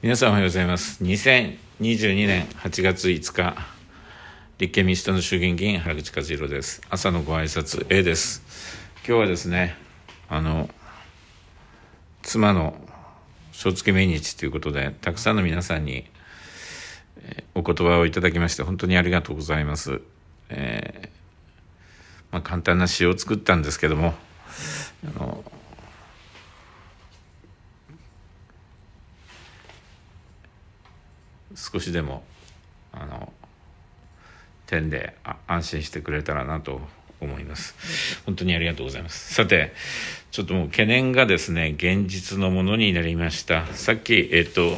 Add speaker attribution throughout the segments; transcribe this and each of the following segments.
Speaker 1: 皆さんおはようございます。2022年8月5日立憲民主党の衆議院議員原口和弘です。朝のご挨拶 A です。今日はですねあの妻の正月命日ということでたくさんの皆さんに、えお言葉をいただきまして本当にありがとうございます、えー、まあ、簡単な詩を作ったんですけどもあの少しでもあの点で安心してくれたらなと思います。本当にありがとうございます。さてちょっともう懸念がですね現実のものになりました。さっきえっ、と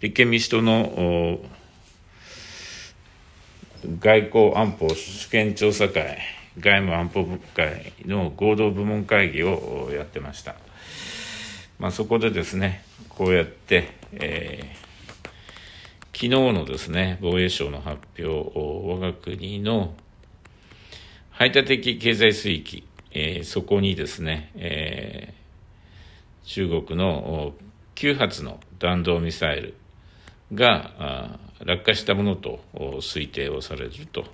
Speaker 1: 立憲民主党の外交安保主権調査会外務安保部会の合同部門会議をやってました、まあ、そこでですねこうやって、えー昨日のですね、防衛省の発表、我が国の排他的経済水域、えー、そこにですね、えー、中国の9発の弾道ミサイルが落下したものと推定をされると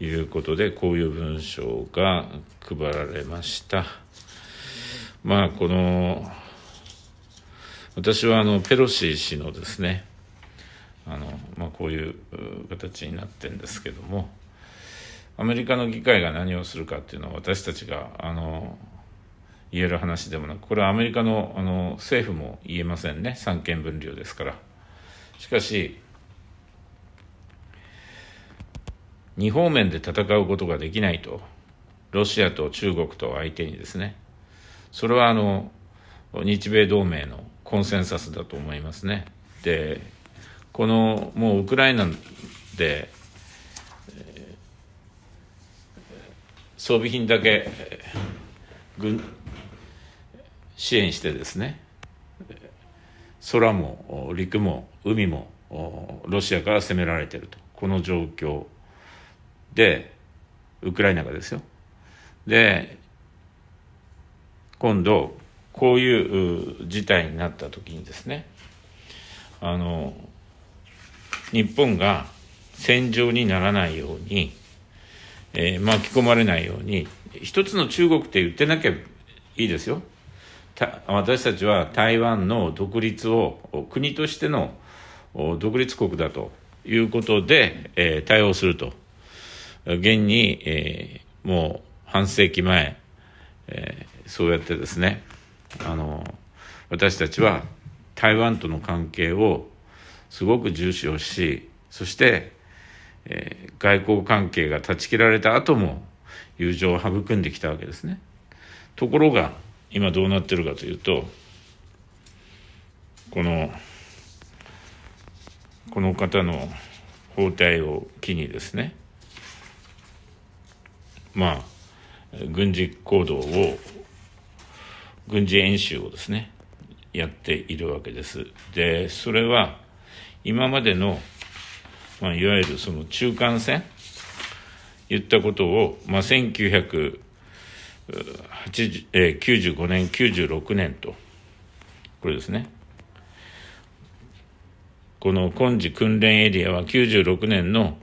Speaker 1: いうことで、こういう文章が配られました。まあ、この、私はあの、ペロシ氏のですね、あの、まあ、こういう形になってるんですけどもアメリカの議会が何をするかっていうのは私たちがあの言える話でもなくこれはアメリカのあの政府も言えませんね。三権分離ですから。しかし二方面で戦うことができないとロシアと中国と相手にですねそれはあの日米同盟のコンセンサスだと思いますね。でこのもうウクライナで、え装備品だけ軍支援してですね空も陸も海もロシアから攻められていると。この状況でウクライナがですよ。で今度こういう事態になった時にですねあの日本が戦場にならないように、えー、巻き込まれないように一つの中国って言ってなきゃいいですよ。た私たちは台湾の独立を国としての独立国だということで、えー、対応すると。現に、えー、もう半世紀前、えー、そうやってですねあの私たちは台湾との関係をすごく重視をしそして、えー、外交関係が断ち切られた後も友情を育んできたわけですね。ところが今どうなってるかというとこのこの方の包帯を機にですねまあ軍事行動を軍事演習をですねやっているわけです。でそれは今までの、まあ、いわゆるその中間線言ったことを、まあ、1995年96年とこれですね。この今時訓練エリアは96年の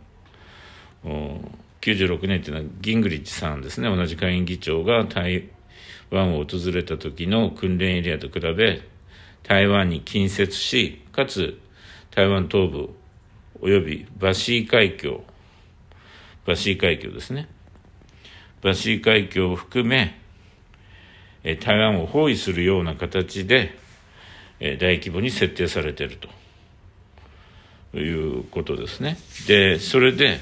Speaker 1: 96年っていうのはギングリッチさんですね。同じ下院議長が台湾を訪れた時の訓練エリアと比べ台湾に近接しかつ台湾東部及びバシー海峡、バシー海峡ですね。バシー海峡を含め、台湾を包囲するような形で、大規模に設定されているということですね。で、それで、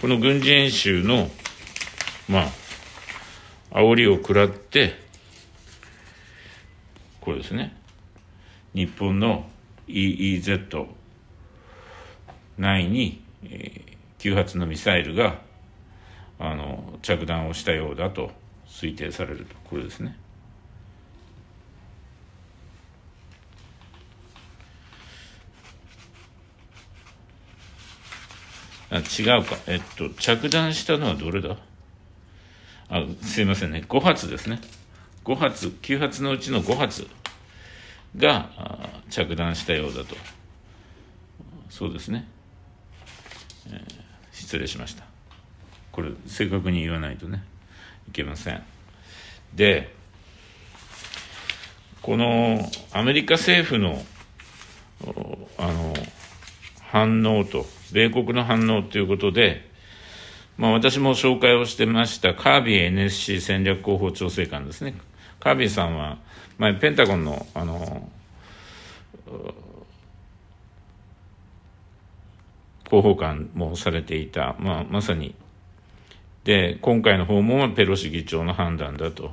Speaker 1: この軍事演習の、まあ、煽りを食らって、これですね、日本の EEZ 内に、えー、9発のミサイルがあの着弾をしたようだと推定されるとこれですね。あ違うか、えっと、着弾したのはどれだ？あすいませんね、5発ですね。5発、9発のうちの5発が着弾したようだと。そうですね、えー、失礼しました。これ正確に言わないとね。いけません。でこのアメリカ政府のあの反応と米国の反応ということで、まあ、私も紹介をしてましたカービー NSC 戦略広報調整官ですね。カービーさんは前ペンタゴンのあの広報官もされていた、まあ、まさにで今回の訪問はペロシ議長の判断だと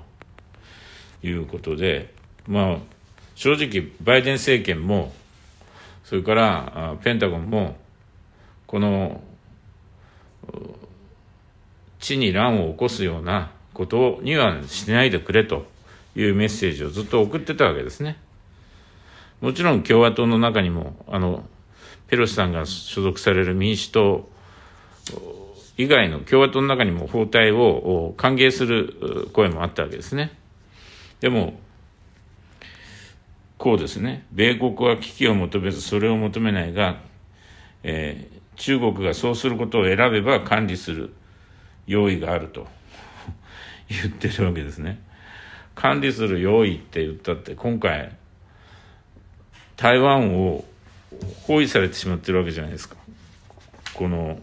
Speaker 1: いうことでまあ、正直、バイデン政権も、それからペンタゴンも、この地に乱を起こすようなことにはしないでくれというメッセージをずっと送ってたわけですね。もちろん共和党の中にも、あの、ペロシさんが所属される民主党以外の共和党の中にも包帯を歓迎する声もあったわけですね。でも、こうですね、米国は危機を求めずそれを求めないが、えー、中国がそうすることを選べば管理する用意があると 言ってるわけですね。管理する用意って言ったって今回台湾を包囲されてしまってるわけじゃないですか。この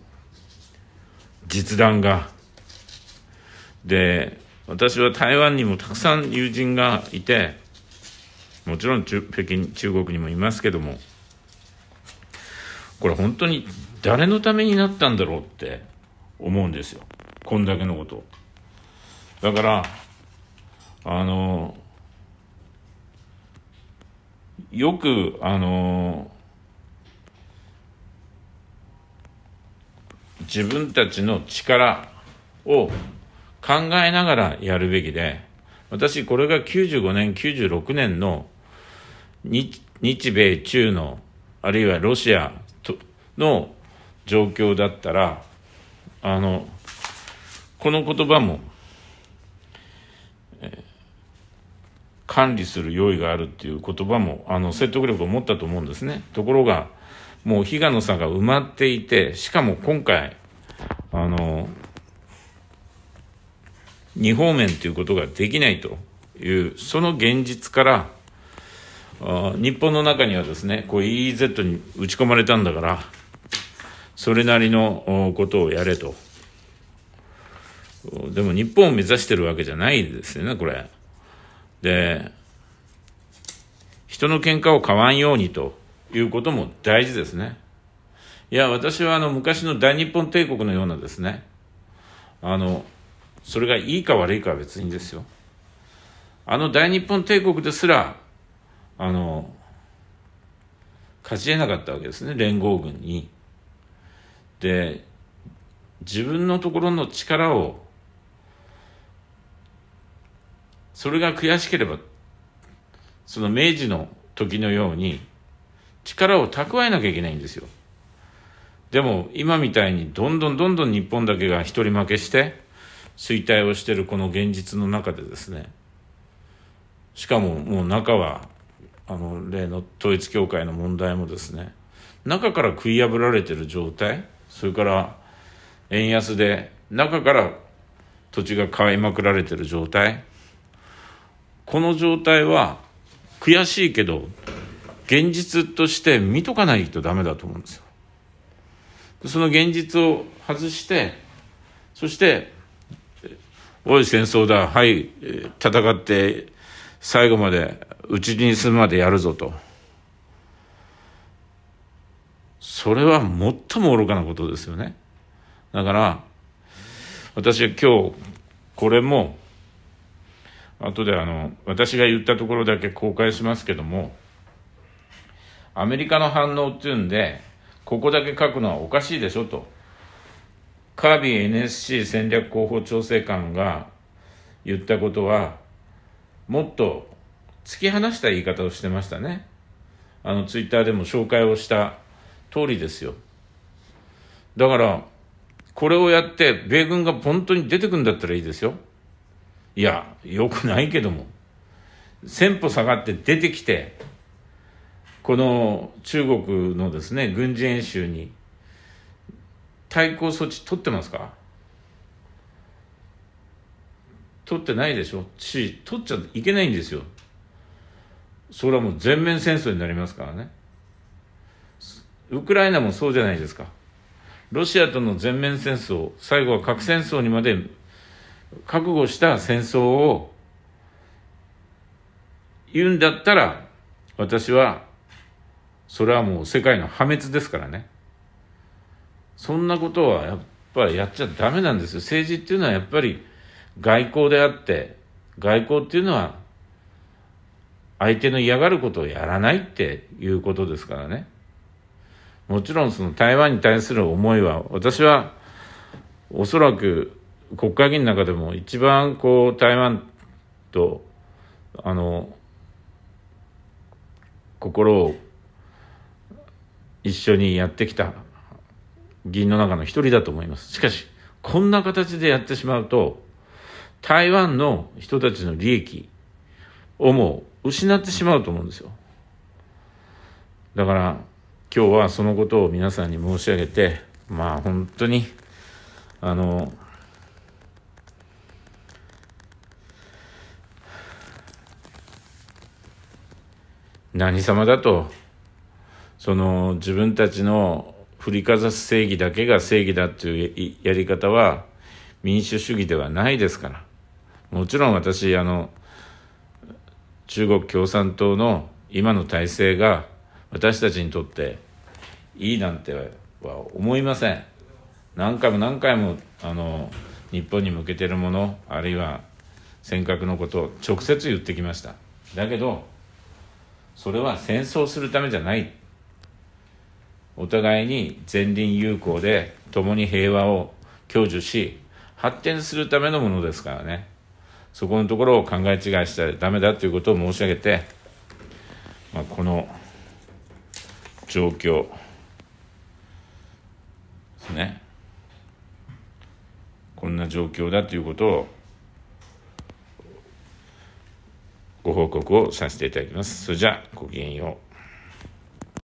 Speaker 1: 実弾が。で、私は台湾にもたくさん友人がいて、もちろん中北京中国にもいますけどもこれ本当に誰のためになったんだろうって思うんですよこんだけのことだからあのよくあの自分たちの力を考えながらやるべきで私これが95年96年の日米中のあるいはロシアの状況だったらあのこの言葉も、管理する用意があるっていう言葉もあの説得力を持ったと思うんですね。ところがもう比嘉の差が埋まっていてしかも今回あの二方面ということができないというその現実から日本の中にはですねこう EEZ に打ち込まれたんだからそれなりのことをやれと。でも日本を目指してるわけじゃないですよねこれ。で人の喧嘩を買わんようにということも大事ですね。いや私はあの昔の大日本帝国のようなですねあのそれがいいか悪いかは別にですよあの大日本帝国ですらあの勝ち得なかったわけですね連合軍に。で自分のところの力をそれが悔しければその明治の時のように力を蓄えなきゃいけないんですよ。でも今みたいにどんどんどんどん日本だけが一人負けして衰退をしているこの現実の中でですね。しかももう中はあの例の統一教会の問題もですね。中から食い破られている状態。それから円安で中から土地が買いまくられている状態。この状態は悔しいけど現実として見とかないとダメだと思うんですよ。その現実を外してそして「おい戦争だはい戦って最後までうちに住むまでやるぞと。それは最も愚かなことですよね。だから、私は今日、これも、後であの、私が言ったところだけ公開しますけども、アメリカの反応っていうんで、ここだけ書くのはおかしいでしょと。カービー NSC 戦略広報調整官が言ったことは、もっと突き放した言い方をしてましたね。あの、ツイッターでも紹介をした通りですよ。だから、これをやって、米軍が本当に出てくんだったらいいですよ。いや、よくないけども。先歩下がって出てきて、この中国のですね軍事演習に対抗措置取ってますか？取ってないでしょ。し取っちゃいけないんですよ。それはもう全面戦争になりますからね。ウクライナもそうじゃないですか。ロシアとの全面戦争最後は核戦争にまで覚悟した戦争を言うんだったら私はそれはもう世界の破滅ですからね。そんなことはやっぱりやっちゃダメなんですよ。政治っていうのはやっぱり外交であって外交っていうのは相手の嫌がることをやらないっていうことですからね。もちろんその台湾に対する思いは私はおそらく国会議員の中でも一番こう台湾とあの心を一緒にやってきた議員の中の一人だと思います。しかし、こんな形でやってしまうと、台湾の人たちの利益をもう失ってしまうと思うんですよ。だから、今日はそのことを皆さんに申し上げて、まあ本当に、あの、何様だとその自分たちの振りかざす正義だけが正義だっていうやり方は民主主義ではないですから。もちろん私あの中国共産党の今の体制が私たちにとっていいなんては思いません。何回も何回もあの日本に向けてるものあるいは尖閣のことを直接言ってきました。だけどそれは戦争するためじゃない。お互いに前輪友好で共に平和を享受し発展するためのものですからねそこのところを考え違いしたらダメだということを申し上げて、まあ、この状況ですねこんな状況だということをご報告をさせていただきます。それじゃ、ごきげんよう。